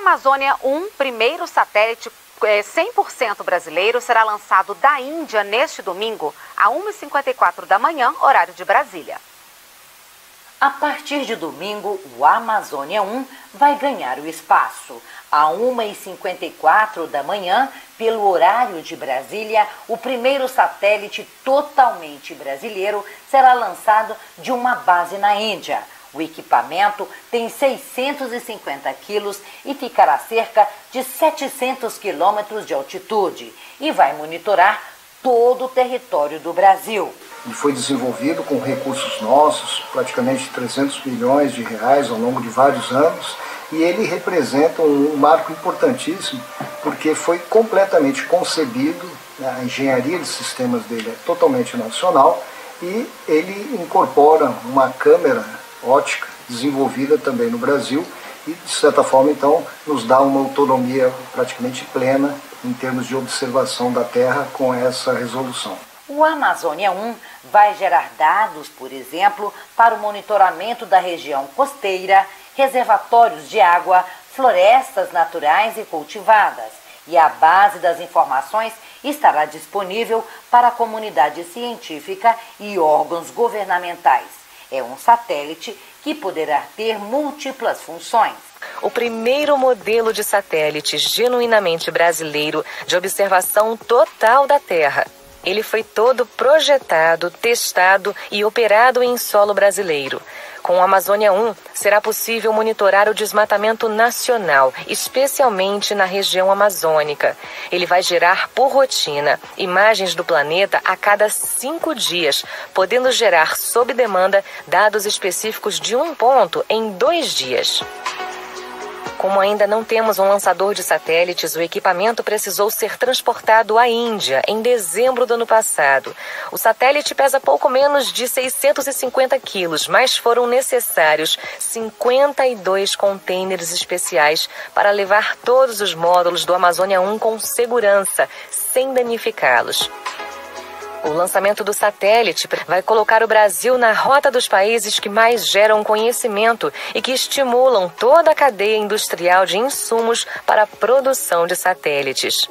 Amazônia 1, primeiro satélite 100% é, brasileiro, será lançado da Índia neste domingo, a 1h54 da manhã, horário de Brasília. A partir de domingo, o Amazônia 1 vai ganhar o espaço. A 1h54 da manhã, pelo horário de Brasília, o primeiro satélite totalmente brasileiro será lançado de uma base na Índia. O equipamento tem 650 quilos e ficará a cerca de 700 quilômetros de altitude e vai monitorar todo o território do Brasil. E foi desenvolvido com recursos nossos, praticamente 300 milhões de reais ao longo de vários anos, e ele representa um marco importantíssimo, porque foi completamente concebido, né, a engenharia de sistemas dele é totalmente nacional, e ele incorpora uma câmera ótica desenvolvida também no Brasil e, de certa forma, então, nos dá uma autonomia praticamente plena em termos de observação da Terra com essa resolução. O Amazônia 1 vai gerar dados, por exemplo, para o monitoramento da região costeira, reservatórios de água, florestas naturais e cultivadas. E a base das informações estará disponível para a comunidade científica e órgãos governamentais. É um satélite que poderá ter múltiplas funções. O primeiro modelo de satélite genuinamente brasileiro de observação total da Terra. Ele foi todo projetado, testado e operado em solo brasileiro. Com o Amazônia 1, será possível monitorar o desmatamento nacional, especialmente na região amazônica. Ele vai gerar, por rotina, imagens do planeta a cada cinco dias, podendo gerar, sob demanda, dados específicos de um ponto em dois dias. Como ainda não temos um lançador de satélites, o equipamento precisou ser transportado à Índia em dezembro do ano passado. O satélite pesa pouco menos de 650 quilos, mas foram necessários 52 contêineres especiais para levar todos os módulos do Amazônia 1 com segurança, sem danificá-los. O lançamento do satélite vai colocar o Brasil na rota dos países que mais geram conhecimento e que estimulam toda a cadeia industrial de insumos para a produção de satélites.